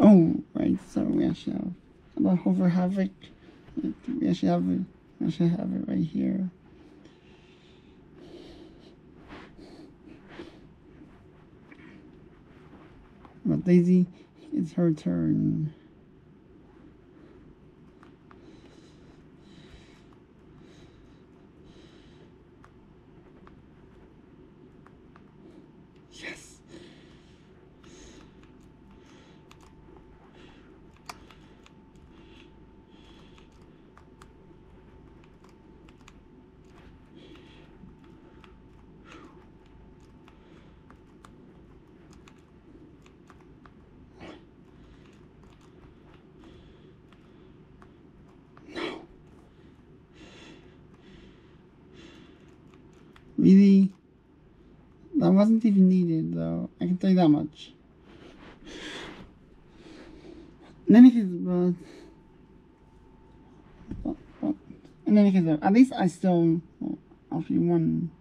Oh, right, so we actually have about Hover Havoc. We actually have it, we actually have it right here. But Daisy, it's her turn. Really? That wasn't even needed, though. I can tell you that much. In any case, but... in any case, at least I still well, actually won